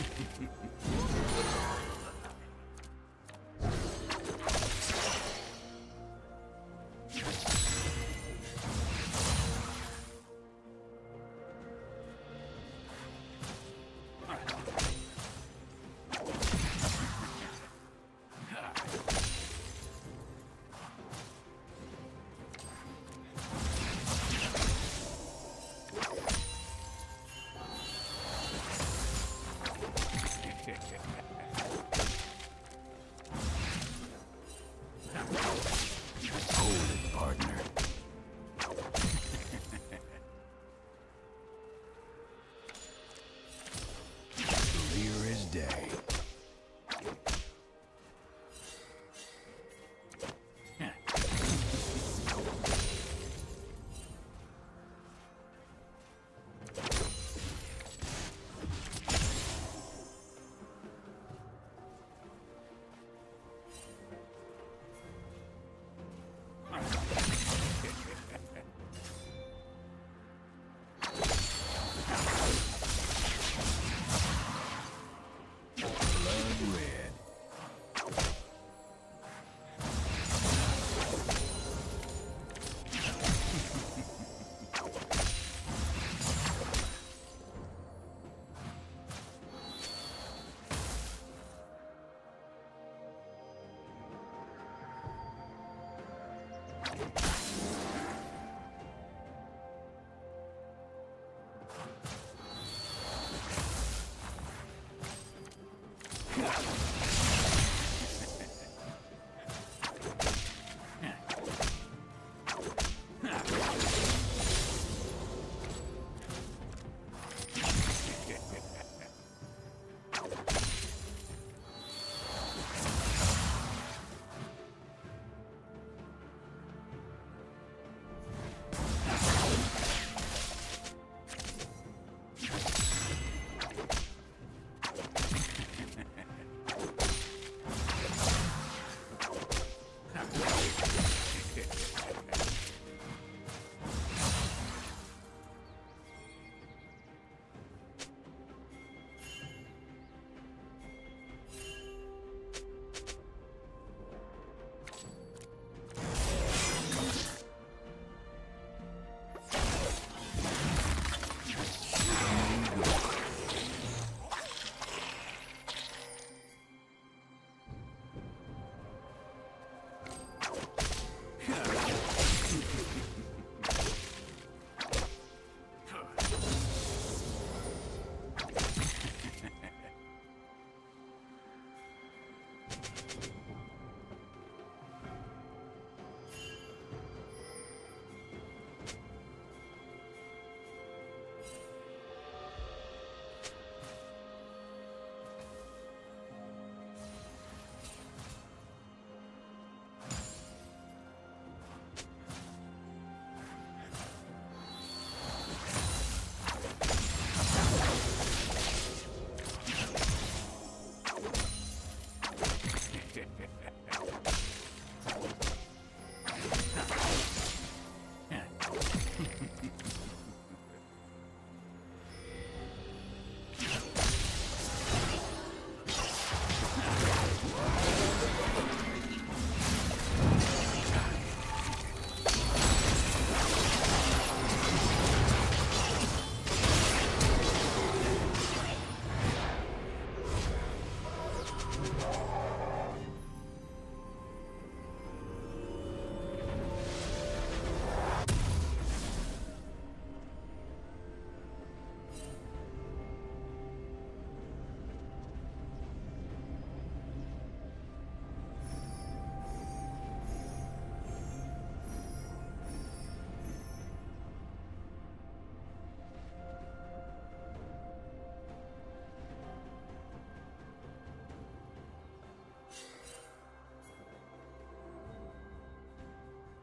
Ha, ha, ha, ha.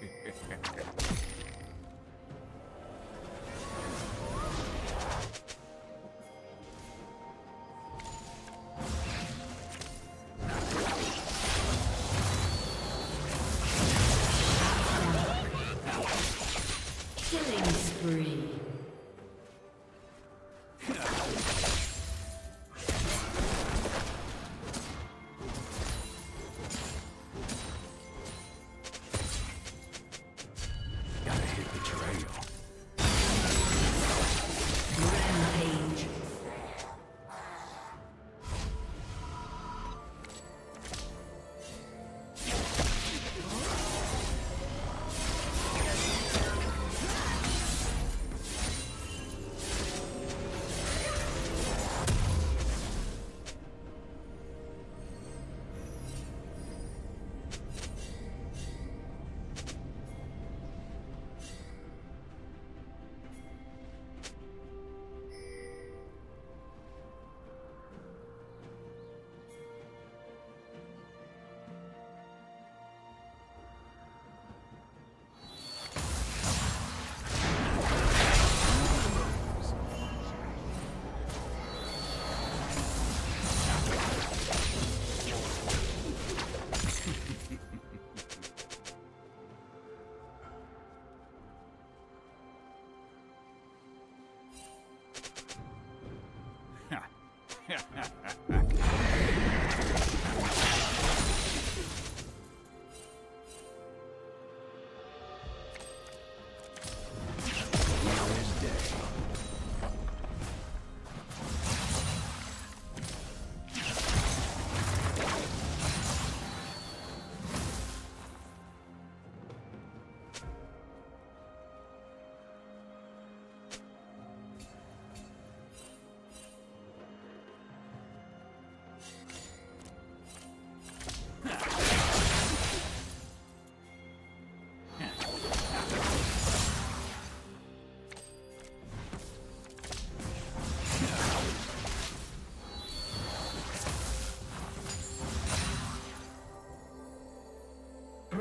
Yeah.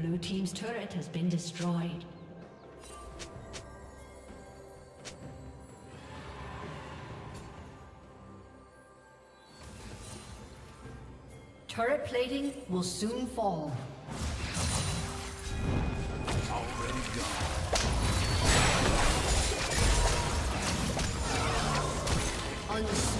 Blue Team's turret has been destroyed. Turret plating will soon fall. Already gone.